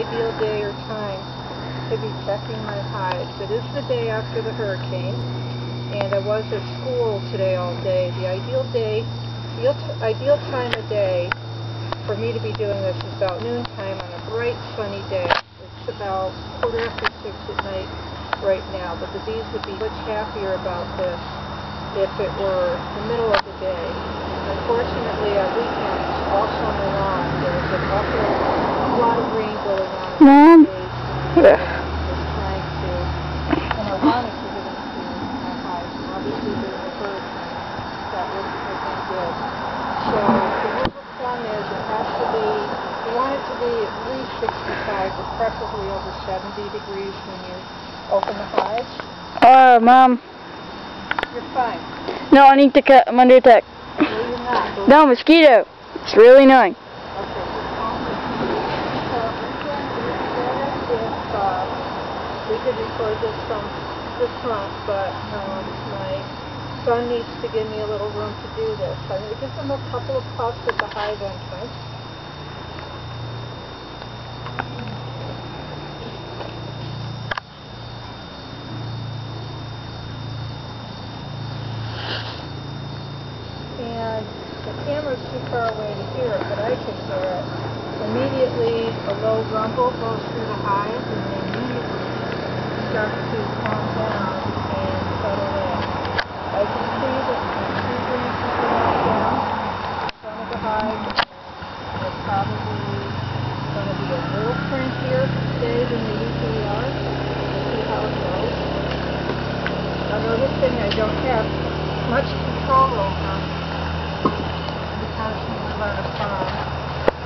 ideal day or time to be checking my hives. It is the day after the hurricane, and I was at school today all day. The ideal day, the ideal time of day for me to be doing this is about noontime on a bright sunny day. It's about quarter after six at night right now, but the bees would be much happier about this if it were the middle of the day. Unfortunately, on weekends, all summer long, there's an awful lot of rain going on. Mom? Yeah. trying to, and I wanted to get into my hives, and obviously during the hurricane, that wouldn't have been good. So the rule of thumb it has to be, you want it to be at least 65, but preferably over 70 degrees when you open the hives. Uh, Mom. You're fine. No, I need to cut. I'm under attack. No, you're not. No, mosquito. It's really annoying. Okay, just calm down. So we can do better if uh, we this from the front, but um, my son needs to give me a little room to do this. I'm going to give him a couple of puffs at the hive entrance. and the camera's too far away to hear it, but I can hear it. Immediately, a low rumble goes through the hive, and immediately start to calm down and settle in. I can see the two branches are now down in front of the hive, they're probably going to be a little crankier today than they usually are. We'll see how it goes. Another thing I don't have much control over because we live on a farm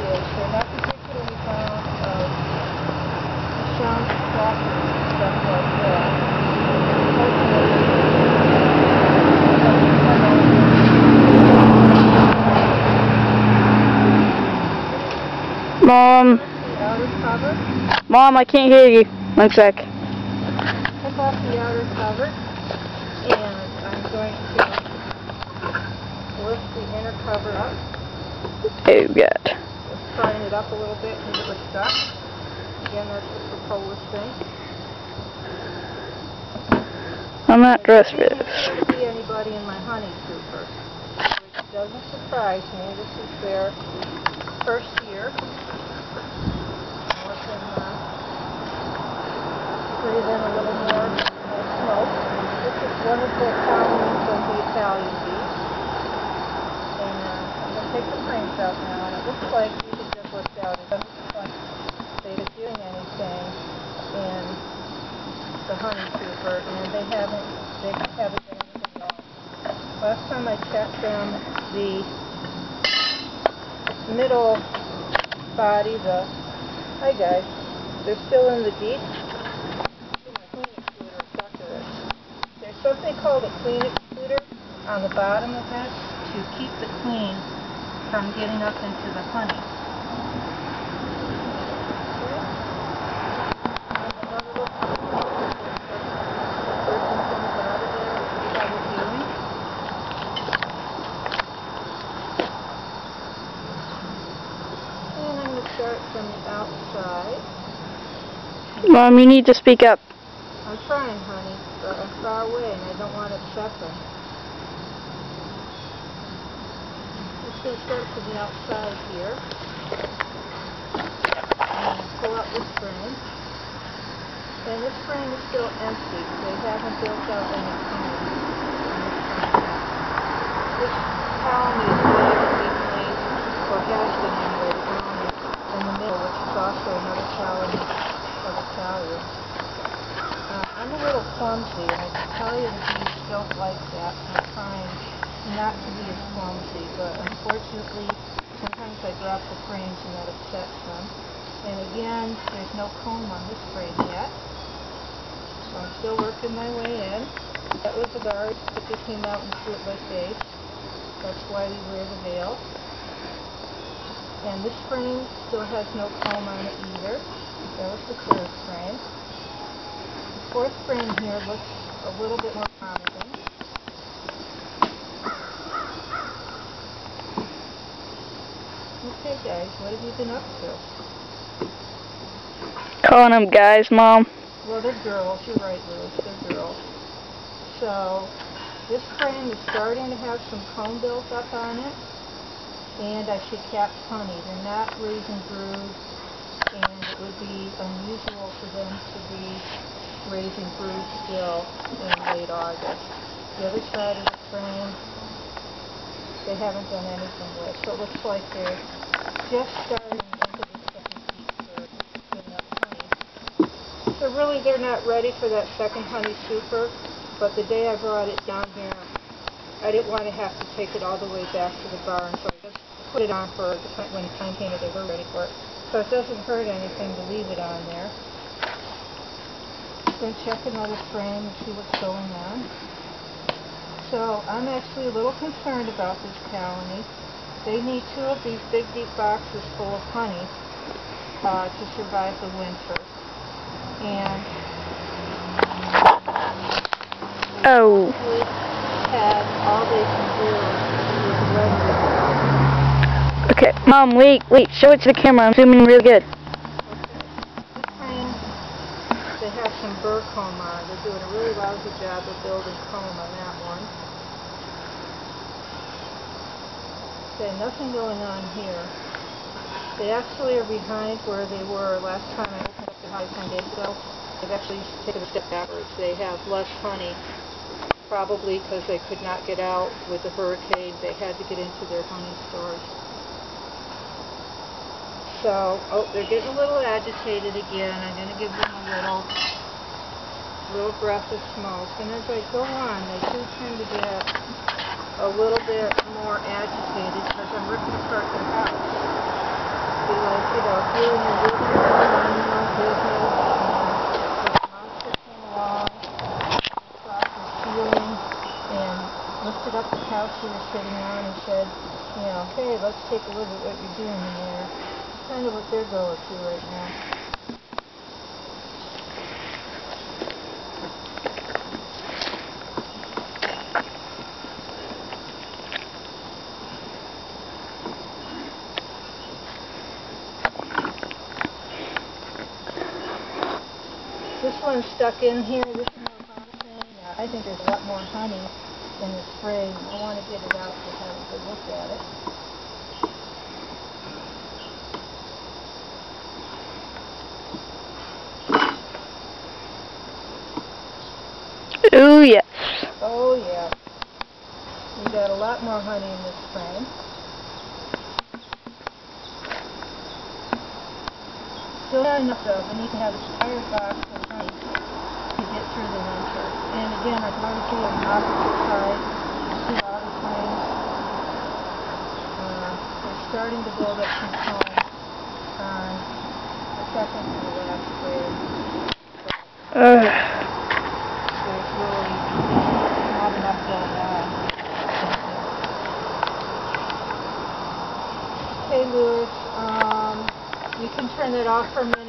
is they're not particularly fond of the sound of clapping and stuff like that. Mom. The outer cover, Mom, I can't hear you. One sec. pick off the outer cover, and I'm going to lift the inner cover up. Oh, God. Just prying it up a little bit because it was stuck. Again, that's the propolis thing. I'm not dressed for this. see anybody in my honey super, which doesn't surprise me. This is their first year. Breathe in a little more smoke. This is one of the colonies of the Italian bees. And uh, I'm going to take the frames out now, and it looks like these have just lift out. It doesn't look like they're doing anything in the honey super, and they haven't they haven't done anything wrong. Last time I checked them, the middle body, the hi guys, they're still in the deep. There's something called a queen excluder on the bottom of this to keep the queen from getting up into the honey. And I'm going to start from the outside. Mom, you need to speak up. I'm trying, honey, but I'm far away and I don't want to them. Just going to start from the outside here. And pull out this frame. And this frame is still empty. They haven't built out any comb. This colony is relatively clean, or has been anyway, the the middle, which is also another colony of Italians. Uh, I'm a little clumsy, and I can tell you the bees don't like that. I'm trying not to be as clumsy, but unfortunately, sometimes I drop the frames and that upsets them. And again, there's no comb on this frame yet, so I'm still working my way in. That was the guard that just came out and slit my face. That's why we wear the veil. And this frame still has no comb on it either. That was the third frame. The fourth frame here looks a little bit more promising. Okay guys, what have you been up to? calling them guys, Mom. Well, they're girls. You're right, Louis. They're girls. So this frame is starting to have some comb built up on it. And I should cap honey. They're not raising broods. And it would be unusual for them to be raising broods still in late August. The other side of the frame, they haven't done anything with. So it looks like they're just starting into the second heat honey. So really, they're not ready for that second honey super, but the day I brought it down here, I didn't want to have to take it all the way back to the barn, so put it on for the time, when the time came that they were ready for it. So it doesn't hurt anything to leave it on there. Then check another frame and see what's going on. So I'm actually a little concerned about this colony. They need two of these big deep boxes full of honey uh, to survive the winter. And Oh. we had all they can do weather. Okay, Mom, wait, wait. Show it to the camera. I'm zooming really good. Frame, they have some burr comb on. They're doing a really lousy job of building comb on that one. Okay, nothing going on here. They actually are behind where they were last time I opened up the hive 10 days ago. They've actually taken a step backwards. They have less honey, probably because they could not get out with the hurricane. They had to get into their honey stores. So, oh, they're getting a little agitated again. I'm going to give them a little, little breath of smoke. And as I go on, they do tend to get a little bit more agitated because I'm ripping apart their house. Be like, you know, if your room, minding your own business, the lifted up the couch you were sitting on and said, you know, hey, let's take a look at what you're doing in there. Kind of what they're going through right now. This one's stuck in here. This I think there's a lot more honey in the spring. I want to get it out to have a good look at it. Ooh, yes. Oh yeah. We got a lot more honey in this frame. Still not enough though. We need to have a entire box of honey to get through the winter. And again, I'd want to see on the opposite side, the two outer frames. Uh, they're starting to build up some comb on the second to the last frame. Ugh. there's really not enough going on. Okay, Louis, um, you can turn it off for minute.